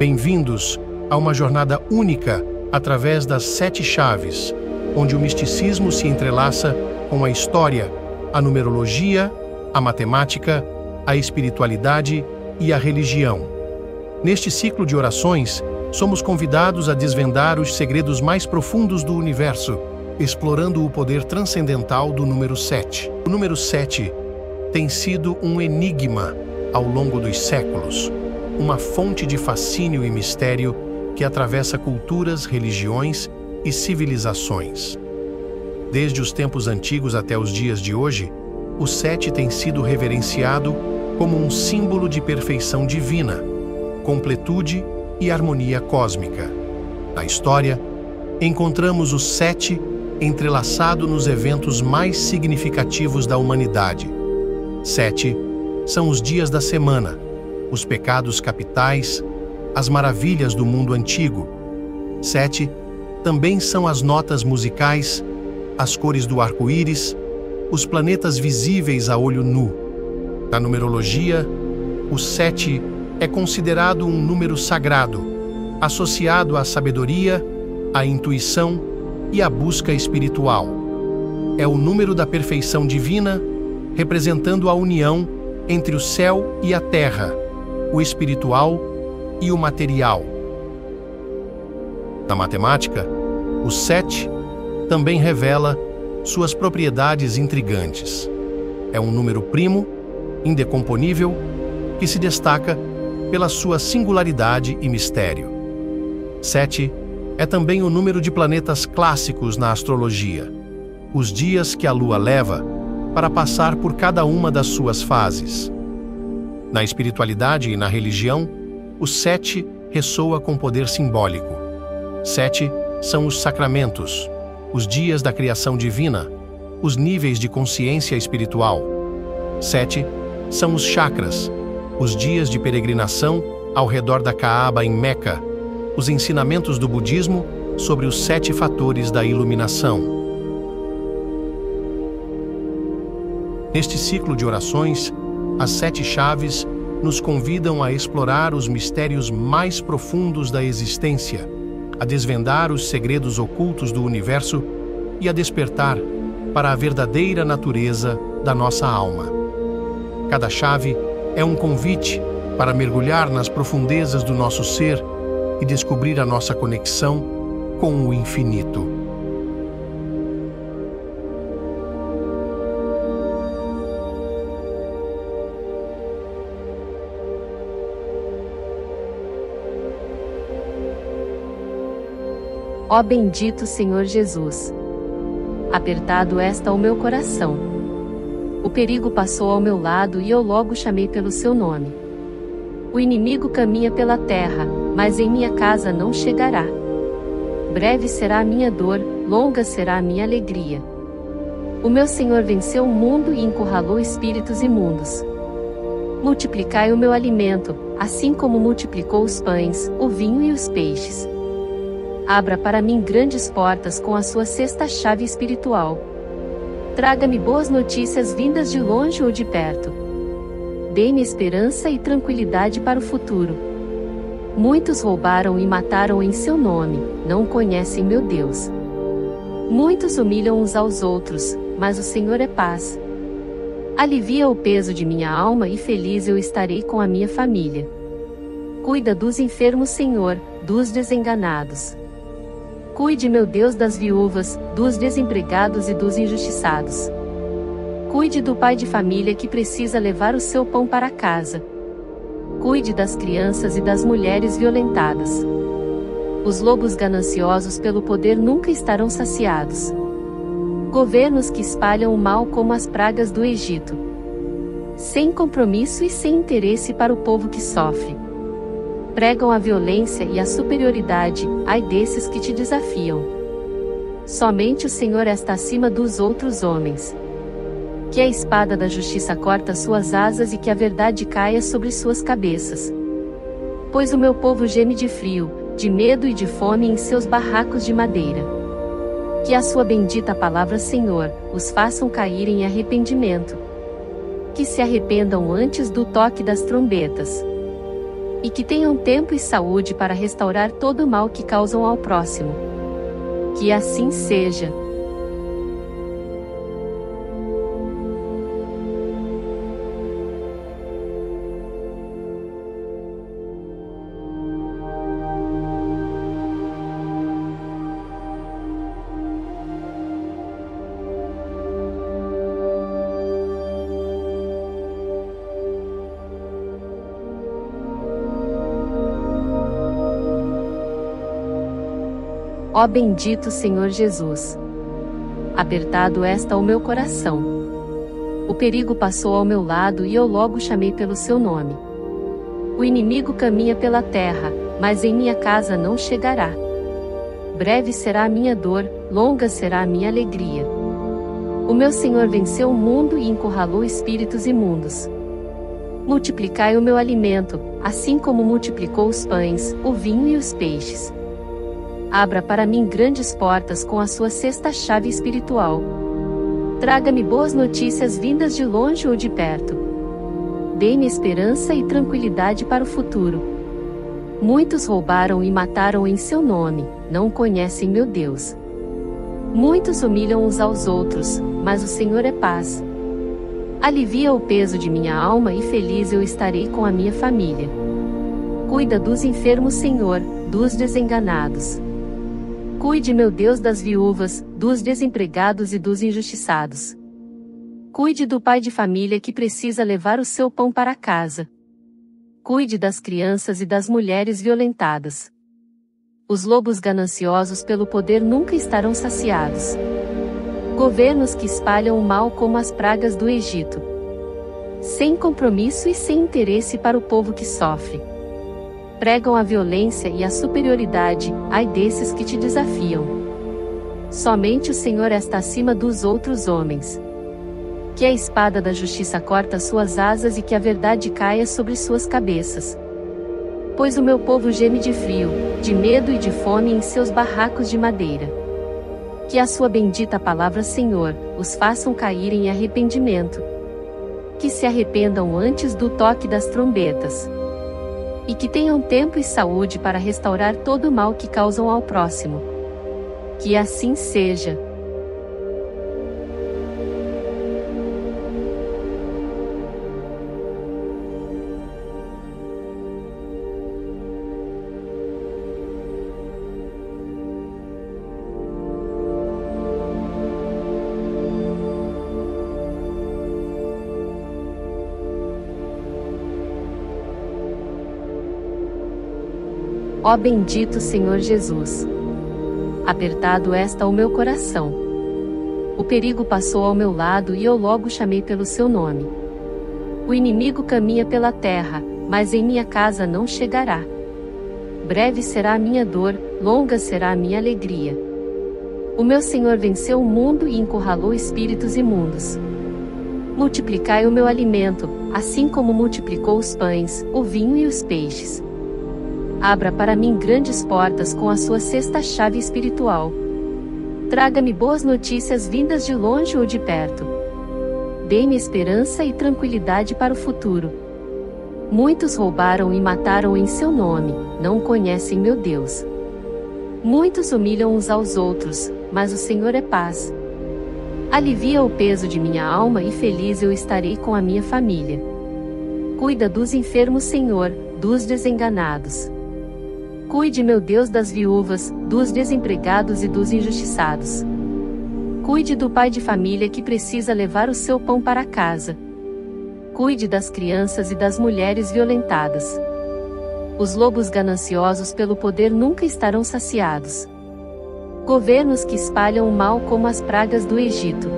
Bem-vindos a uma jornada única através das sete chaves, onde o misticismo se entrelaça com a história, a numerologia, a matemática, a espiritualidade e a religião. Neste ciclo de orações, somos convidados a desvendar os segredos mais profundos do universo, explorando o poder transcendental do número 7. O número 7 tem sido um enigma ao longo dos séculos, uma fonte de fascínio e mistério que atravessa culturas, religiões e civilizações. Desde os tempos antigos até os dias de hoje, o sete tem sido reverenciado como um símbolo de perfeição divina, completude e harmonia cósmica. Na história, encontramos o sete entrelaçado nos eventos mais significativos da humanidade. Sete são os dias da semana, os pecados capitais, as maravilhas do mundo antigo. Sete também são as notas musicais, as cores do arco-íris, os planetas visíveis a olho nu. Na numerologia, o sete é considerado um número sagrado, associado à sabedoria, à intuição e à busca espiritual. É o número da perfeição divina, representando a união entre o céu e a terra, o espiritual e o material. Na matemática, o sete também revela suas propriedades intrigantes. É um número primo, indecomponível, que se destaca pela sua singularidade e mistério. 7 é também o número de planetas clássicos na astrologia, os dias que a Lua leva para passar por cada uma das suas fases. Na espiritualidade e na religião, o sete ressoa com poder simbólico. Sete são os sacramentos, os dias da criação divina, os níveis de consciência espiritual. Sete são os chakras, os dias de peregrinação ao redor da Kaaba em Meca, os ensinamentos do budismo sobre os sete fatores da iluminação. Neste ciclo de orações, as sete chaves nos convidam a explorar os mistérios mais profundos da existência, a desvendar os segredos ocultos do universo e a despertar para a verdadeira natureza da nossa alma. Cada chave é um convite para mergulhar nas profundezas do nosso ser e descobrir a nossa conexão com o infinito. Ó bendito Senhor Jesus! Apertado está o meu coração o perigo passou ao meu lado e eu logo chamei pelo seu nome. O inimigo caminha pela terra, mas em minha casa não chegará. Breve será a minha dor, longa será a minha alegria. O meu Senhor venceu o mundo e encurralou espíritos imundos. Multiplicai o meu alimento, assim como multiplicou os pães, o vinho e os peixes. Abra para mim grandes portas com a sua sexta chave espiritual Traga-me boas notícias vindas de longe ou de perto. Dê-me esperança e tranquilidade para o futuro. Muitos roubaram e mataram em seu nome, não conhecem meu Deus. Muitos humilham uns aos outros, mas o Senhor é paz. Alivia o peso de minha alma e feliz eu estarei com a minha família. Cuida dos enfermos, Senhor, dos desenganados. Cuide, meu Deus, das viúvas, dos desempregados e dos injustiçados. Cuide do pai de família que precisa levar o seu pão para casa. Cuide das crianças e das mulheres violentadas. Os lobos gananciosos pelo poder nunca estarão saciados. Governos que espalham o mal como as pragas do Egito. Sem compromisso e sem interesse para o povo que sofre pregam a violência e a superioridade, ai desses que te desafiam. Somente o Senhor está acima dos outros homens. Que a espada da justiça corta suas asas e que a verdade caia sobre suas cabeças. Pois o meu povo geme de frio, de medo e de fome em seus barracos de madeira. Que a sua bendita palavra, Senhor, os façam cair em arrependimento. Que se arrependam antes do toque das trombetas e que tenham tempo e saúde para restaurar todo o mal que causam ao próximo. Que assim seja. Ó bendito Senhor Jesus! Apertado está o meu coração. O perigo passou ao meu lado e eu logo chamei pelo seu nome. O inimigo caminha pela terra, mas em minha casa não chegará. Breve será a minha dor, longa será a minha alegria. O meu Senhor venceu o mundo e encurralou espíritos imundos. Multiplicai o meu alimento, assim como multiplicou os pães, o vinho e os peixes abra para mim grandes portas com a sua sexta chave espiritual. Traga-me boas notícias vindas de longe ou de perto. Dê-me esperança e tranquilidade para o futuro. Muitos roubaram e mataram em seu nome, não conhecem meu Deus. Muitos humilham uns aos outros, mas o Senhor é paz. Alivia o peso de minha alma e feliz eu estarei com a minha família. Cuida dos enfermos, Senhor, dos desenganados. Cuide, meu Deus, das viúvas, dos desempregados e dos injustiçados. Cuide do pai de família que precisa levar o seu pão para casa. Cuide das crianças e das mulheres violentadas. Os lobos gananciosos pelo poder nunca estarão saciados. Governos que espalham o mal como as pragas do Egito. Sem compromisso e sem interesse para o povo que sofre pregam a violência e a superioridade, ai desses que te desafiam. Somente o Senhor está acima dos outros homens. Que a espada da justiça corta suas asas e que a verdade caia sobre suas cabeças. Pois o meu povo geme de frio, de medo e de fome em seus barracos de madeira. Que a sua bendita palavra, Senhor, os façam cair em arrependimento. Que se arrependam antes do toque das trombetas e que tenham tempo e saúde para restaurar todo o mal que causam ao próximo. Que assim seja. Ó bendito Senhor Jesus! Apertado está o meu coração. O perigo passou ao meu lado e eu logo chamei pelo seu nome. O inimigo caminha pela terra, mas em minha casa não chegará. Breve será a minha dor, longa será a minha alegria. O meu Senhor venceu o mundo e encurralou espíritos imundos. Multiplicai o meu alimento, assim como multiplicou os pães, o vinho e os peixes abra para mim grandes portas com a sua sexta chave espiritual. Traga-me boas notícias vindas de longe ou de perto. Dê-me esperança e tranquilidade para o futuro. Muitos roubaram e mataram em seu nome, não conhecem meu Deus. Muitos humilham uns aos outros, mas o Senhor é paz. Alivia o peso de minha alma e feliz eu estarei com a minha família. Cuida dos enfermos, Senhor, dos desenganados. Cuide, meu Deus, das viúvas, dos desempregados e dos injustiçados. Cuide do pai de família que precisa levar o seu pão para casa. Cuide das crianças e das mulheres violentadas. Os lobos gananciosos pelo poder nunca estarão saciados. Governos que espalham o mal como as pragas do Egito.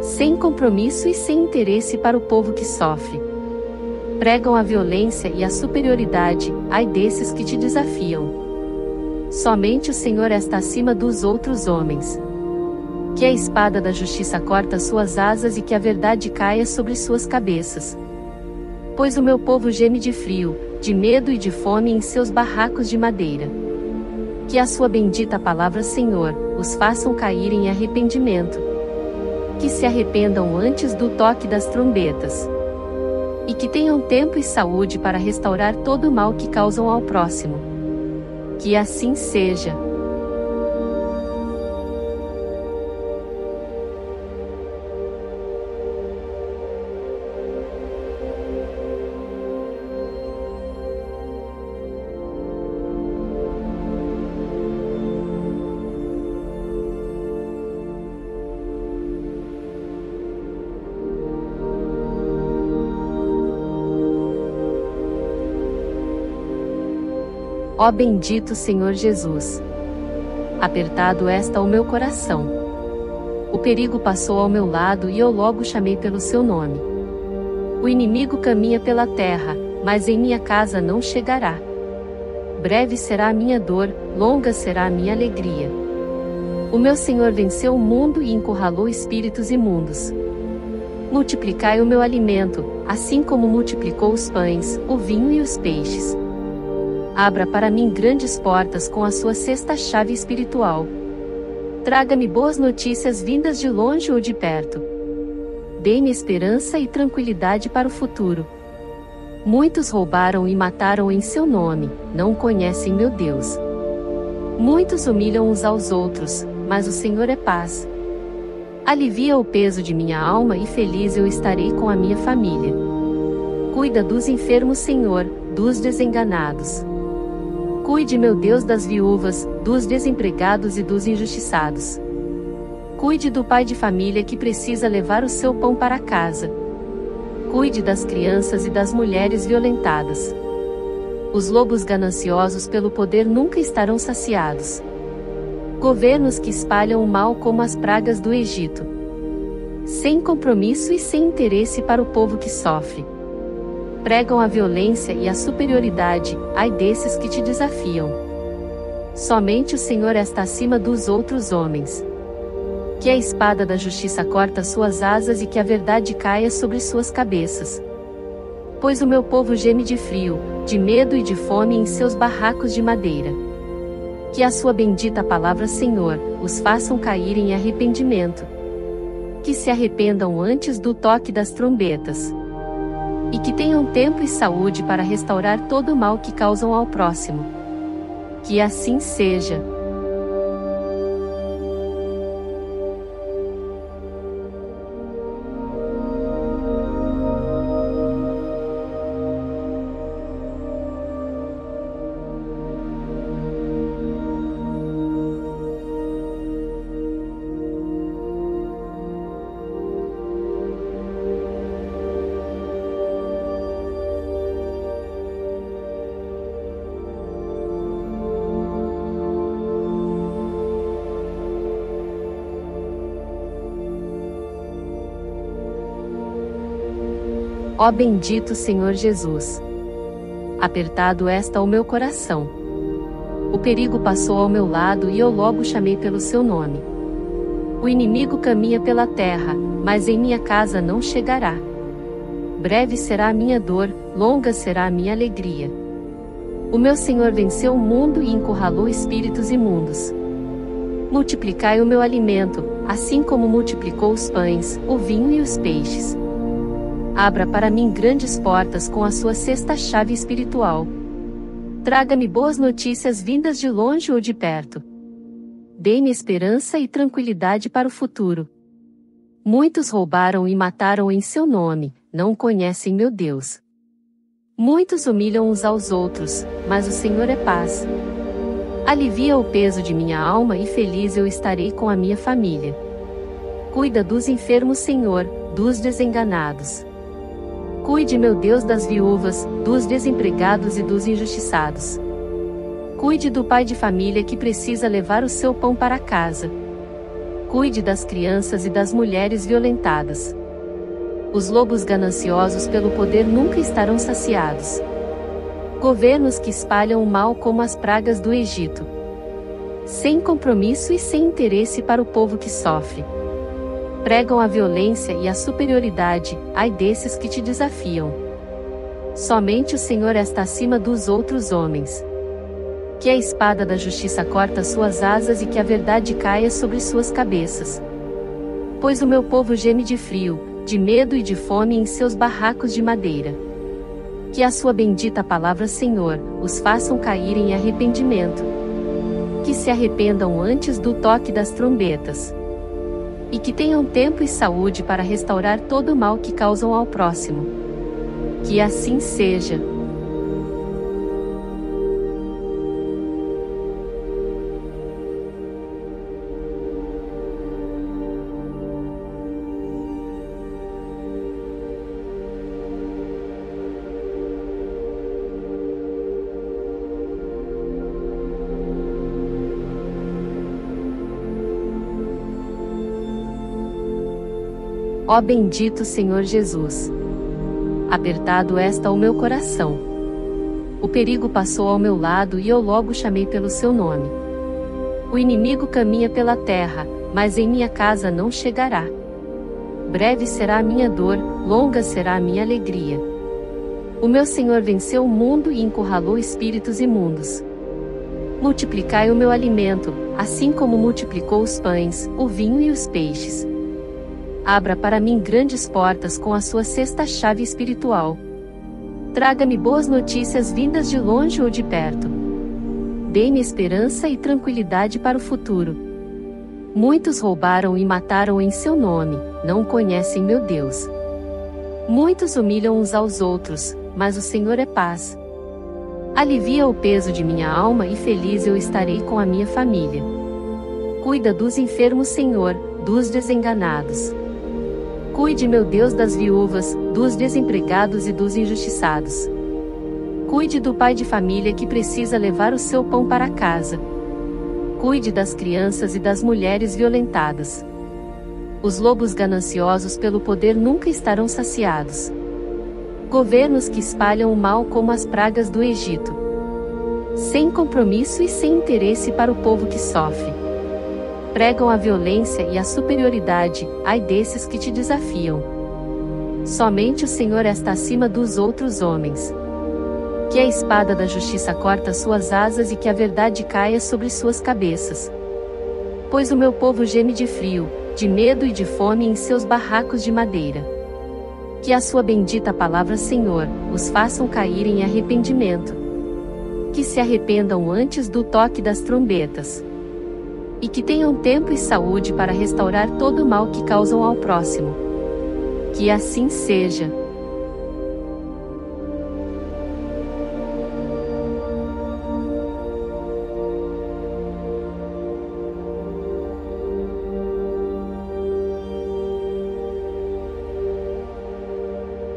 Sem compromisso e sem interesse para o povo que sofre pregam a violência e a superioridade, ai desses que te desafiam. Somente o Senhor está acima dos outros homens. Que a espada da justiça corta suas asas e que a verdade caia sobre suas cabeças. Pois o meu povo geme de frio, de medo e de fome em seus barracos de madeira. Que a sua bendita palavra, Senhor, os façam cair em arrependimento. Que se arrependam antes do toque das trombetas E que tenham tempo e saúde para restaurar todo o mal que causam ao próximo. Que assim seja. Ó bendito Senhor Jesus! Apertado está o meu coração. O perigo passou ao meu lado e eu logo chamei pelo seu nome. O inimigo caminha pela terra, mas em minha casa não chegará. Breve será a minha dor, longa será a minha alegria. O meu Senhor venceu o mundo e encurralou espíritos imundos. Multiplicai o meu alimento, assim como multiplicou os pães, o vinho e os peixes abra para mim grandes portas com a sua sexta chave espiritual. Traga-me boas notícias vindas de longe ou de perto. Dê-me esperança e tranquilidade para o futuro. Muitos roubaram e mataram em seu nome, não conhecem meu Deus. Muitos humilham uns aos outros, mas o Senhor é paz. Alivia o peso de minha alma e feliz eu estarei com a minha família. Cuida dos enfermos, Senhor, dos desenganados. Cuide, meu Deus, das viúvas, dos desempregados e dos injustiçados. Cuide do pai de família que precisa levar o seu pão para casa. Cuide das crianças e das mulheres violentadas. Os lobos gananciosos pelo poder nunca estarão saciados. Governos que espalham o mal como as pragas do Egito. Sem compromisso e sem interesse para o povo que sofre pregam a violência e a superioridade, ai desses que te desafiam. Somente o Senhor está acima dos outros homens. Que a espada da justiça corta suas asas e que a verdade caia sobre suas cabeças. Pois o meu povo geme de frio, de medo e de fome em seus barracos de madeira. Que a sua bendita palavra, Senhor, os façam cair em arrependimento. Que se arrependam antes do toque das trombetas e que tenham tempo e saúde para restaurar todo o mal que causam ao próximo. Que assim seja. Ó bendito Senhor Jesus! Apertado está o meu coração. O perigo passou ao meu lado e eu logo chamei pelo seu nome. O inimigo caminha pela terra, mas em minha casa não chegará. Breve será a minha dor, longa será a minha alegria. O meu Senhor venceu o mundo e encurralou espíritos imundos. Multiplicai o meu alimento, assim como multiplicou os pães, o vinho e os peixes abra para mim grandes portas com a sua sexta chave espiritual. Traga-me boas notícias vindas de longe ou de perto. Dê-me esperança e tranquilidade para o futuro. Muitos roubaram e mataram em seu nome, não conhecem meu Deus. Muitos humilham uns aos outros, mas o Senhor é paz. Alivia o peso de minha alma e feliz eu estarei com a minha família. Cuida dos enfermos, Senhor, dos desenganados. Cuide, meu Deus, das viúvas, dos desempregados e dos injustiçados. Cuide do pai de família que precisa levar o seu pão para casa. Cuide das crianças e das mulheres violentadas. Os lobos gananciosos pelo poder nunca estarão saciados. Governos que espalham o mal como as pragas do Egito. Sem compromisso e sem interesse para o povo que sofre pregam a violência e a superioridade, ai desses que te desafiam. Somente o Senhor está acima dos outros homens. Que a espada da justiça corta suas asas e que a verdade caia sobre suas cabeças. Pois o meu povo geme de frio, de medo e de fome em seus barracos de madeira. Que a sua bendita palavra, Senhor, os façam cair em arrependimento. Que se arrependam antes do toque das trombetas. E que tenham tempo e saúde para restaurar todo o mal que causam ao próximo. Que assim seja. Ó bendito Senhor Jesus! Apertado está o meu coração. O perigo passou ao meu lado e eu logo chamei pelo seu nome. O inimigo caminha pela terra, mas em minha casa não chegará. Breve será a minha dor, longa será a minha alegria. O meu Senhor venceu o mundo e encurralou espíritos imundos. Multiplicai o meu alimento, assim como multiplicou os pães, o vinho e os peixes abra para mim grandes portas com a sua sexta chave espiritual. Traga-me boas notícias vindas de longe ou de perto. Dê-me esperança e tranquilidade para o futuro. Muitos roubaram e mataram em seu nome, não conhecem meu Deus. Muitos humilham uns aos outros, mas o Senhor é paz. Alivia o peso de minha alma e feliz eu estarei com a minha família. Cuida dos enfermos, Senhor, dos desenganados. Cuide, meu Deus, das viúvas, dos desempregados e dos injustiçados. Cuide do pai de família que precisa levar o seu pão para casa. Cuide das crianças e das mulheres violentadas. Os lobos gananciosos pelo poder nunca estarão saciados. Governos que espalham o mal como as pragas do Egito. Sem compromisso e sem interesse para o povo que sofre pregam a violência e a superioridade, ai desses que te desafiam. Somente o Senhor está acima dos outros homens. Que a espada da justiça corta suas asas e que a verdade caia sobre suas cabeças. Pois o meu povo geme de frio, de medo e de fome em seus barracos de madeira. Que a sua bendita palavra, Senhor, os façam cair em arrependimento. Que se arrependam antes do toque das trombetas e que tenham tempo e saúde para restaurar todo o mal que causam ao próximo. Que assim seja.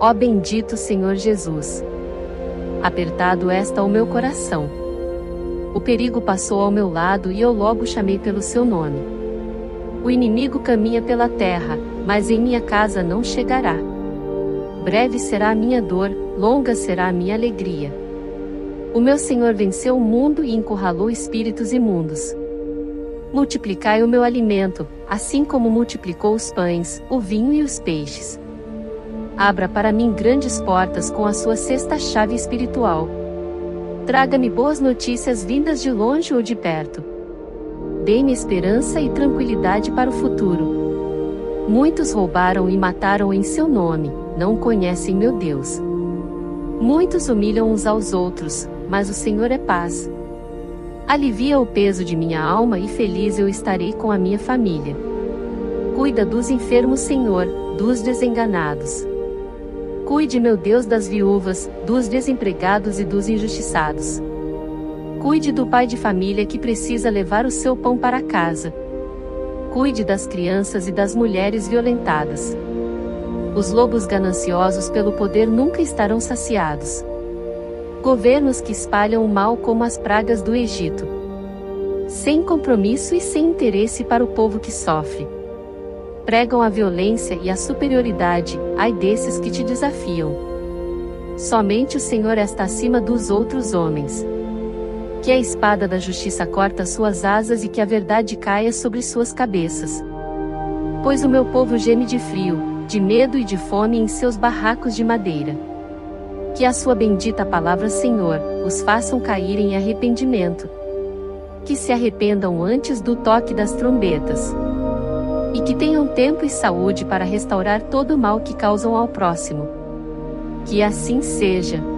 Ó bendito Senhor Jesus! Apertado está o meu coração o perigo passou ao meu lado e eu logo chamei pelo seu nome. O inimigo caminha pela terra, mas em minha casa não chegará. Breve será a minha dor, longa será a minha alegria. O meu Senhor venceu o mundo e encurralou espíritos imundos. Multiplicai o meu alimento, assim como multiplicou os pães, o vinho e os peixes. Abra para mim grandes portas com a sua sexta chave espiritual Traga-me boas notícias vindas de longe ou de perto. Dê-me esperança e tranquilidade para o futuro. Muitos roubaram e mataram em seu nome, não conhecem meu Deus. Muitos humilham uns aos outros, mas o Senhor é paz. Alivia o peso de minha alma e feliz eu estarei com a minha família. Cuida dos enfermos, Senhor, dos desenganados. Cuide, meu Deus, das viúvas, dos desempregados e dos injustiçados. Cuide do pai de família que precisa levar o seu pão para casa. Cuide das crianças e das mulheres violentadas. Os lobos gananciosos pelo poder nunca estarão saciados. Governos que espalham o mal como as pragas do Egito. Sem compromisso e sem interesse para o povo que sofre pregam a violência e a superioridade, ai desses que te desafiam. Somente o Senhor está acima dos outros homens. Que a espada da justiça corta suas asas e que a verdade caia sobre suas cabeças. Pois o meu povo geme de frio, de medo e de fome em seus barracos de madeira. Que a sua bendita palavra, Senhor, os façam cair em arrependimento. Que se arrependam antes do toque das trombetas. E que tenham tempo e saúde para restaurar todo o mal que causam ao próximo. Que assim seja.